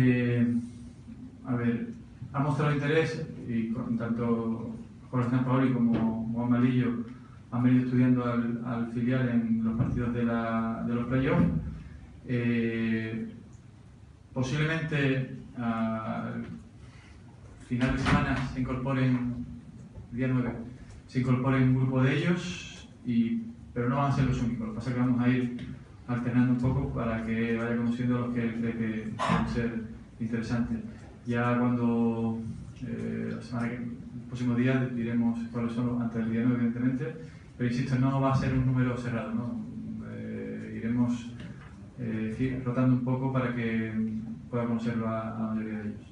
Eh, a ver, ha mostrado interés y tanto Jorge Paoli como Juan Malillo han venido estudiando al, filial en los partidos de, los playoffs. Eh, posiblemente al final de semana se incorporen, día 9, se incorporen un grupo de ellos, y, pero no van a ser los únicos. Lo que pasa es que vamos a ir alternando un poco para que vaya conociendo los que pueden ser interesantes. Ya cuando eh, la semana que, el próximo día diremos cuáles son antes del día 9, evidentemente, pero insisto, no va a ser un número cerrado, ¿no? Eh, iremos eh, rotando un poco para que pueda conocerlo a, a la mayoría de ellos.